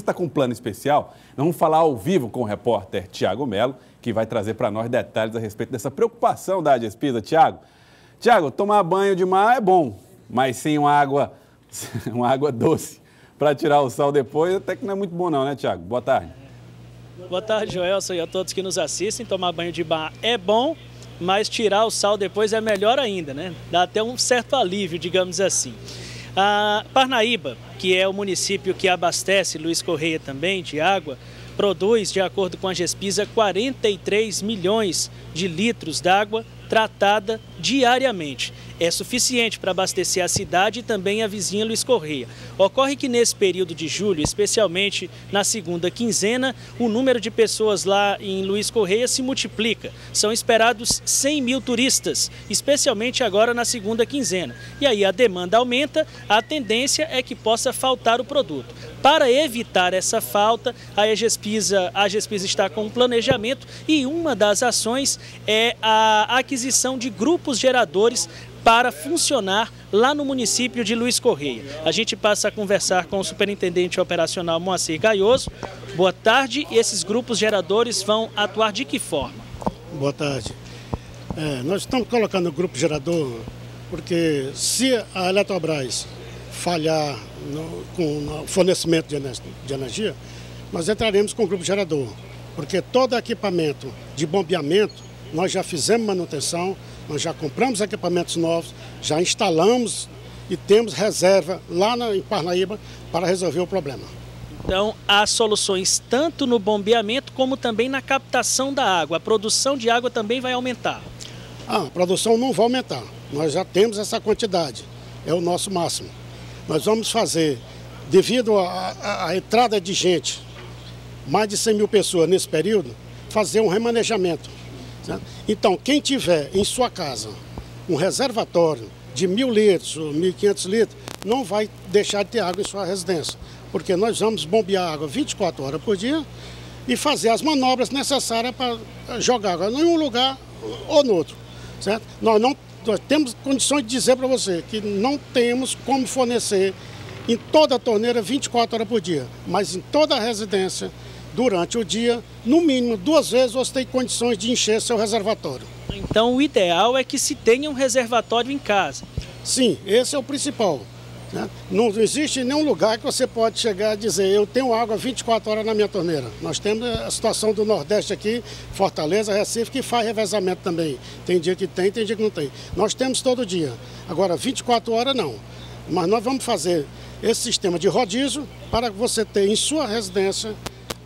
está com um plano especial. Nós vamos falar ao vivo com o repórter Tiago Melo, que vai trazer para nós detalhes a respeito dessa preocupação da Agespisa. Tiago, Tiago, tomar banho de mar é bom, mas sem uma água, uma água doce para tirar o sal depois, até que não é muito bom não, né, Tiago? Boa tarde. Boa tarde, Joelson, e a todos que nos assistem. Tomar banho de mar é bom, mas tirar o sal depois é melhor ainda, né? Dá até um certo alívio, digamos assim. A Parnaíba, que é o município que abastece Luiz Correia também de água, produz, de acordo com a Gespisa, 43 milhões de litros d'água tratada diariamente. É suficiente para abastecer a cidade e também a vizinha Luiz Correia. Ocorre que nesse período de julho, especialmente na segunda quinzena, o número de pessoas lá em Luiz Correia se multiplica. São esperados 100 mil turistas, especialmente agora na segunda quinzena. E aí a demanda aumenta, a tendência é que possa faltar o produto. Para evitar essa falta, a Egespisa, a Egespisa está com um planejamento e uma das ações é a aquisição de grupos geradores para funcionar lá no município de Luiz Correia. A gente passa a conversar com o superintendente operacional Moacir Gaioso. Boa tarde. E esses grupos geradores vão atuar de que forma? Boa tarde. É, nós estamos colocando o grupo gerador porque se a Eletrobras falhar no, com o fornecimento de energia, nós entraremos com o grupo gerador, porque todo equipamento de bombeamento nós já fizemos manutenção, nós já compramos equipamentos novos, já instalamos e temos reserva lá na, em Parnaíba para resolver o problema. Então, há soluções tanto no bombeamento como também na captação da água. A produção de água também vai aumentar? Ah, a produção não vai aumentar. Nós já temos essa quantidade. É o nosso máximo. Nós vamos fazer, devido à entrada de gente, mais de 100 mil pessoas nesse período, fazer um remanejamento. Certo? Então, quem tiver em sua casa um reservatório de mil litros ou 1.500 litros, não vai deixar de ter água em sua residência, porque nós vamos bombear água 24 horas por dia e fazer as manobras necessárias para jogar água em um lugar ou no outro. Certo? Nós não nós temos condições de dizer para você que não temos como fornecer em toda a torneira 24 horas por dia, mas em toda a residência, durante o dia, no mínimo duas vezes você tem condições de encher seu reservatório. Então o ideal é que se tenha um reservatório em casa. Sim, esse é o principal. Né? Não existe nenhum lugar que você pode chegar e dizer eu tenho água 24 horas na minha torneira. Nós temos a situação do Nordeste aqui, Fortaleza, Recife, que faz revezamento também. Tem dia que tem, tem dia que não tem. Nós temos todo dia. Agora, 24 horas não. Mas nós vamos fazer esse sistema de rodízio para você ter em sua residência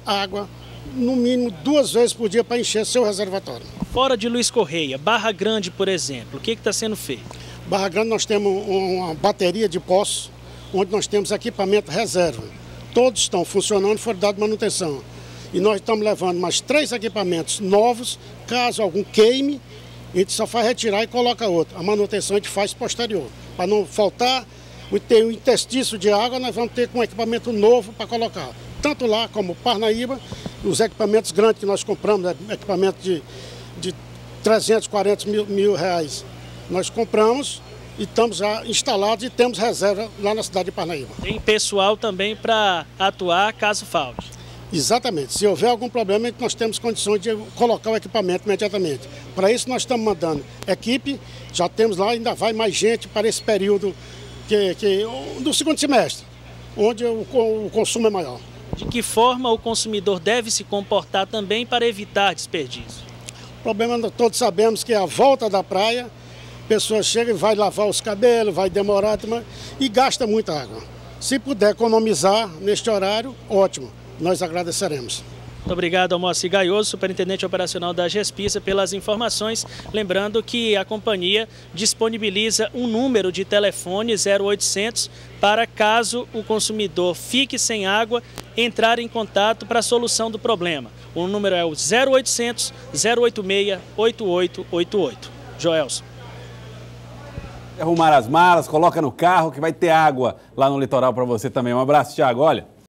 água no mínimo duas vezes por dia para encher seu reservatório. Fora de Luiz Correia, Barra Grande, por exemplo, o que está sendo feito? Barra Grande nós temos uma bateria de poços, onde nós temos equipamento reserva. Todos estão funcionando e foram dados manutenção. E nós estamos levando mais três equipamentos novos, caso algum queime, a gente só faz retirar e coloca outro. A manutenção a gente faz posterior. Para não faltar, ter um interstício de água, nós vamos ter com um equipamento novo para colocar. Tanto lá como Parnaíba, os equipamentos grandes que nós compramos, né, equipamento de, de 340 mil, mil reais nós compramos e estamos já instalados e temos reserva lá na cidade de Parnaíba. Tem pessoal também para atuar caso falte? Exatamente. Se houver algum problema, nós temos condições de colocar o equipamento imediatamente. Para isso, nós estamos mandando equipe, já temos lá, ainda vai mais gente para esse período que, que, do segundo semestre, onde o, o consumo é maior. De que forma o consumidor deve se comportar também para evitar desperdício? O problema, todos sabemos que é a volta da praia pessoa chega e vai lavar os cabelos, vai demorar e gasta muita água. Se puder economizar neste horário, ótimo, nós agradeceremos. Muito obrigado ao Moacir Gaioso, superintendente operacional da GESPISA, pelas informações. Lembrando que a companhia disponibiliza um número de telefone 0800 para caso o consumidor fique sem água, entrar em contato para a solução do problema. O número é o 0800 086 8888. Joelson arrumar as malas, coloca no carro que vai ter água lá no litoral para você também. Um abraço, Thiago. Olha.